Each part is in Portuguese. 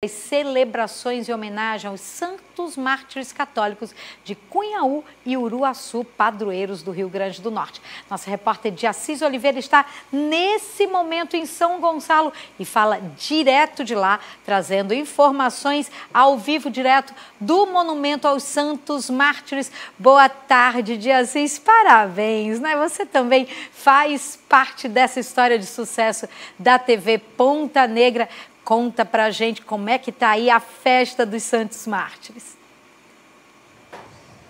as celebrações em homenagem aos santos mártires católicos de Cunhaú e Uruaçu, padroeiros do Rio Grande do Norte. Nossa repórter de Assis Oliveira está nesse momento em São Gonçalo e fala direto de lá, trazendo informações ao vivo, direto do Monumento aos Santos Mártires. Boa tarde, de Assis, parabéns, né? Você também faz parte dessa história de sucesso da TV Ponta Negra. Conta pra gente como é que tá aí a festa dos Santos Mártires.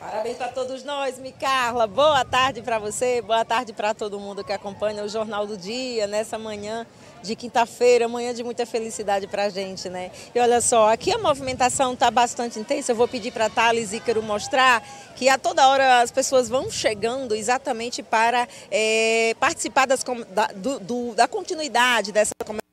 Parabéns para todos nós, Micarla. Boa tarde para você, boa tarde para todo mundo que acompanha o Jornal do Dia nessa manhã de quinta-feira, manhã de muita felicidade para a gente, né? E olha só, aqui a movimentação está bastante intensa. Eu vou pedir para a Thales Ícaro mostrar que a toda hora as pessoas vão chegando exatamente para é, participar das, da, do, do, da continuidade dessa comemoração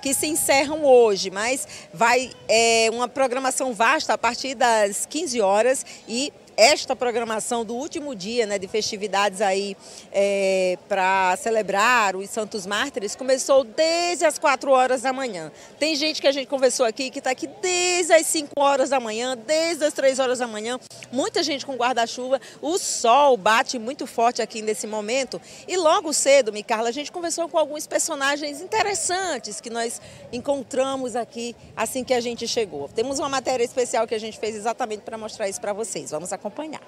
que se encerram hoje, mas vai é, uma programação vasta a partir das 15 horas e esta programação do último dia né, de festividades aí é, para celebrar os Santos Mártires começou desde as 4 horas da manhã. Tem gente que a gente conversou aqui que está aqui desde as 5 horas da manhã, desde as 3 horas da manhã, muita gente com guarda-chuva. O sol bate muito forte aqui nesse momento e logo cedo, Micarla, a gente conversou com alguns personagens interessantes que nós encontramos aqui assim que a gente chegou. Temos uma matéria especial que a gente fez exatamente para mostrar isso para vocês. Vamos acompanhar acompanhar.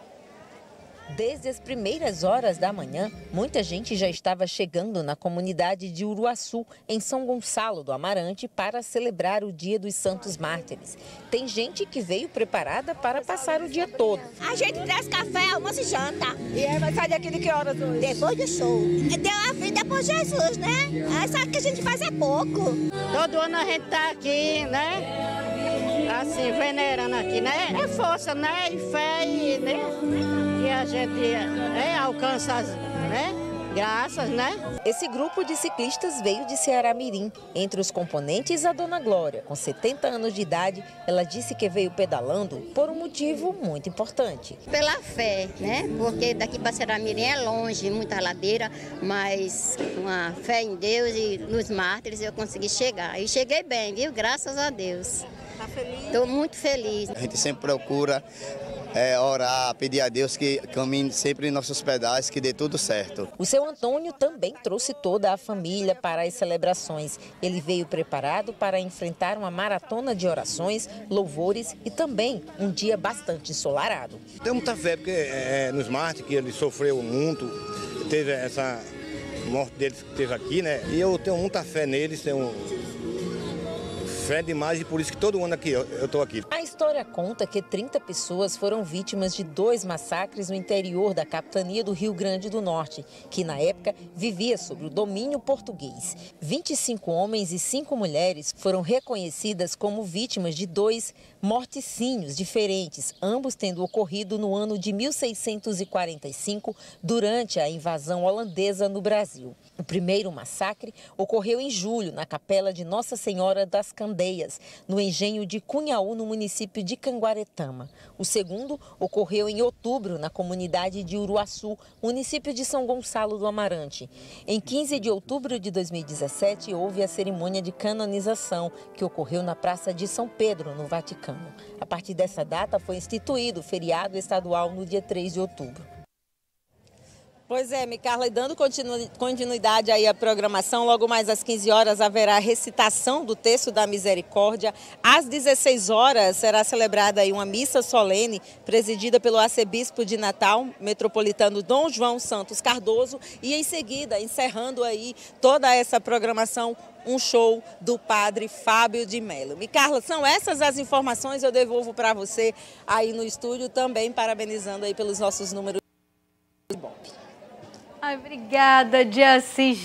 Desde as primeiras horas da manhã, muita gente já estava chegando na comunidade de Uruaçu, em São Gonçalo do Amarante, para celebrar o Dia dos Santos Mártires. Tem gente que veio preparada para passar o dia todo. A gente traz café, almoço e janta. E aí vai sair daqui de que horas hoje? Depois do show. Deu a vida por Jesus, né? Essa que a gente faz é pouco. Todo ano a gente tá aqui, né? assim, venerando aqui, né? É força, né? E fé? E a gente é, alcança, né? Graças, né? Esse grupo de ciclistas veio de Ceará Mirim. Entre os componentes, a dona Glória. Com 70 anos de idade, ela disse que veio pedalando por um motivo muito importante. Pela fé, né? Porque daqui para Ceará Mirim é longe, muita ladeira, mas uma fé em Deus e nos mártires eu consegui chegar. E cheguei bem, viu? Graças a Deus. Feliz? Estou muito feliz. A gente sempre procura é, orar, pedir a Deus que caminhe sempre em nossos pedais, que dê tudo certo. O seu Antônio também trouxe toda a família para as celebrações. Ele veio preparado para enfrentar uma maratona de orações, louvores e também um dia bastante ensolarado. Tenho muita fé, porque é, nos Marte, que ele sofreu muito, teve essa morte dele que teve aqui, né? E eu tenho muita fé neles, tenho fé demais e por isso que todo ano aqui eu estou aqui. A história conta que 30 pessoas foram vítimas de dois massacres no interior da capitania do Rio Grande do Norte, que na época vivia sob o domínio português. 25 homens e 5 mulheres foram reconhecidas como vítimas de dois morticínios diferentes, ambos tendo ocorrido no ano de 1645, durante a invasão holandesa no Brasil. O primeiro massacre ocorreu em julho, na capela de Nossa Senhora das Candeias, no engenho de Cunhaú, no município de Canguaretama. O segundo ocorreu em outubro, na comunidade de Uruaçu, município de São Gonçalo do Amarante. Em 15 de outubro de 2017, houve a cerimônia de canonização, que ocorreu na Praça de São Pedro, no Vaticano. A partir dessa data, foi instituído o feriado estadual no dia 3 de outubro. Pois é, Micarla, e dando continuidade aí à programação, logo mais às 15 horas haverá recitação do texto da misericórdia. Às 16 horas será celebrada aí uma missa solene presidida pelo arcebispo de Natal, metropolitano Dom João Santos Cardoso, e em seguida, encerrando aí toda essa programação, um show do padre Fábio de Mello. Micarla, são essas as informações, eu devolvo para você aí no estúdio, também parabenizando aí pelos nossos números. Ai, obrigada, de Assis.